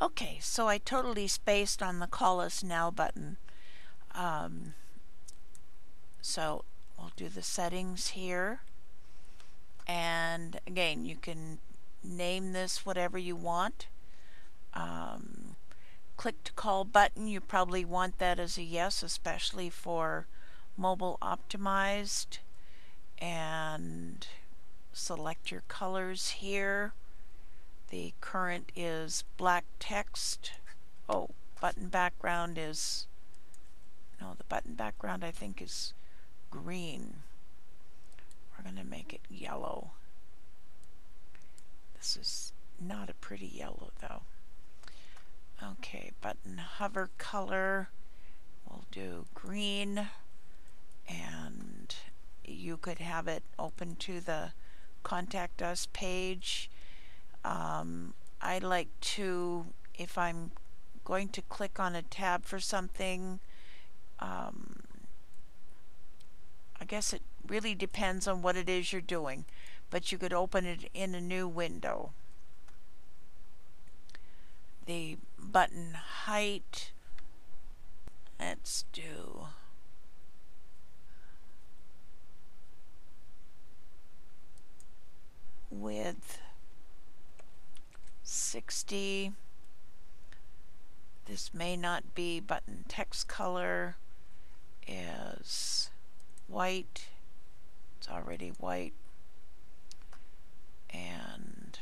Okay, so I totally spaced on the call us now button. Um, so we'll do the settings here. And again, you can name this whatever you want. Um, click to call button, you probably want that as a yes, especially for mobile optimized. And select your colors here. The current is black text. Oh, button background is, no, the button background I think is green. We're going to make it yellow. This is not a pretty yellow though. Okay, button hover color. We'll do green and you could have it open to the contact us page um, I like to, if I'm going to click on a tab for something, um, I guess it really depends on what it is you're doing, but you could open it in a new window. The button height, let's do width 60. This may not be button text color is white. It's already white. And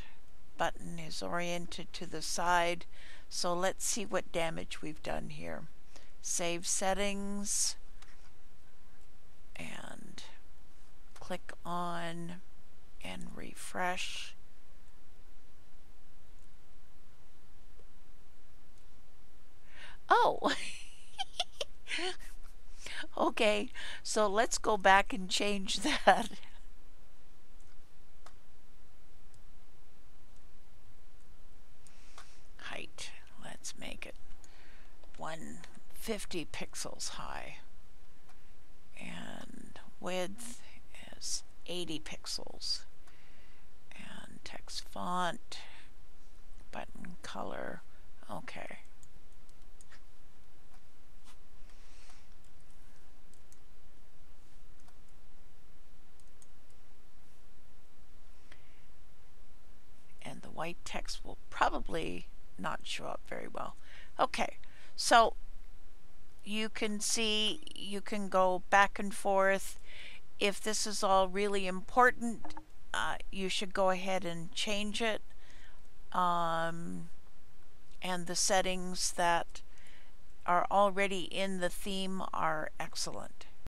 button is oriented to the side. So let's see what damage we've done here. Save settings and click on and refresh. Okay, so let's go back and change that. Height, let's make it 150 pixels high. And width is 80 pixels. And text font, button color, okay. White text will probably not show up very well. Okay, so you can see you can go back and forth. If this is all really important, uh, you should go ahead and change it. Um, and the settings that are already in the theme are excellent.